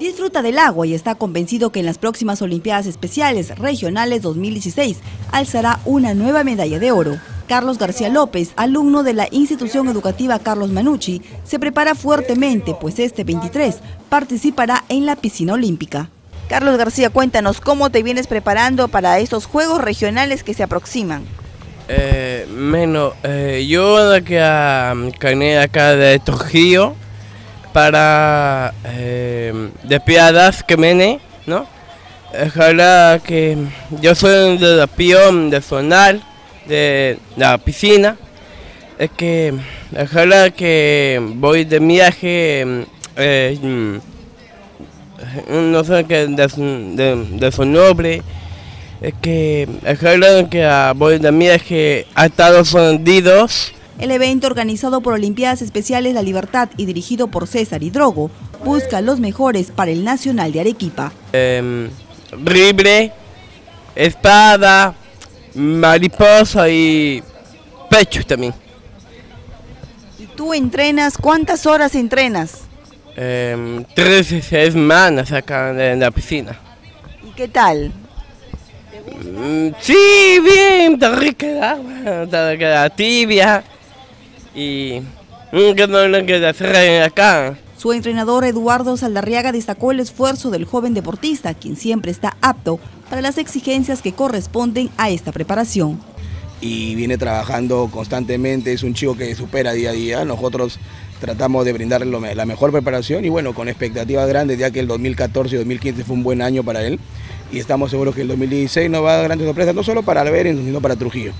Disfruta del agua y está convencido que en las próximas Olimpiadas Especiales Regionales 2016 alzará una nueva medalla de oro. Carlos García López, alumno de la institución educativa Carlos Manucci, se prepara fuertemente, pues este 23 participará en la piscina olímpica. Carlos García, cuéntanos cómo te vienes preparando para estos Juegos Regionales que se aproximan. Eh, menos, eh, yo que a acá de Trujillo para eh, despiadas que mene, ¿no? Ojalá que yo soy de la de zonal de la piscina, es que ojalá que voy de viaje, eh, mm, no sé qué, de, de, de su nombre, es que ojalá que voy de viaje a Estados Unidos, el evento organizado por Olimpiadas Especiales La Libertad y dirigido por César Hidrogo busca los mejores para el Nacional de Arequipa. Eh, rible, espada, mariposa y pecho también. ¿Y tú entrenas? ¿Cuántas horas entrenas? Eh, tres semanas acá en la piscina. ¿Y qué tal? Mm, sí, bien, está rica el agua, está tibia y que no lo que hacer acá. Su entrenador Eduardo Saldarriaga destacó el esfuerzo del joven deportista, quien siempre está apto para las exigencias que corresponden a esta preparación. Y viene trabajando constantemente, es un chico que supera día a día. Nosotros tratamos de brindarle la mejor preparación y bueno, con expectativas grandes, ya que el 2014 y 2015 fue un buen año para él. Y estamos seguros que el 2016 nos va a dar grandes sorpresas, no solo para Alberín, sino para Trujillo.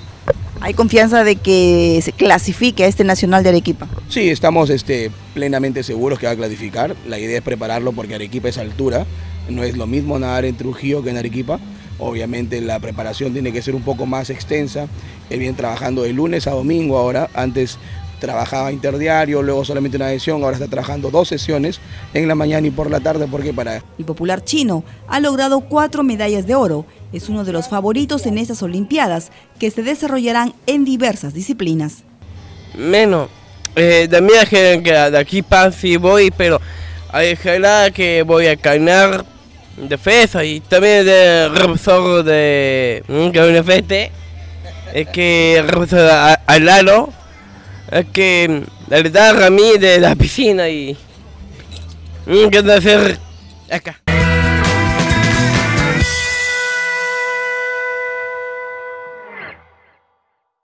¿Hay confianza de que se clasifique a este Nacional de Arequipa? Sí, estamos este, plenamente seguros que va a clasificar. La idea es prepararlo porque Arequipa es altura. No es lo mismo nadar en Trujillo que en Arequipa. Obviamente la preparación tiene que ser un poco más extensa. Él viene trabajando de lunes a domingo ahora. Antes trabajaba interdiario, luego solamente una sesión, ahora está trabajando dos sesiones en la mañana y por la tarde porque para... El popular chino ha logrado cuatro medallas de oro es uno de los favoritos en estas Olimpiadas que se desarrollarán en diversas disciplinas. Menos, eh, también que de aquí para si voy, pero hay que voy a ganar defensa y también de profesor de que feste es que al lado es que la verdad a mí de la piscina y que hacer acá.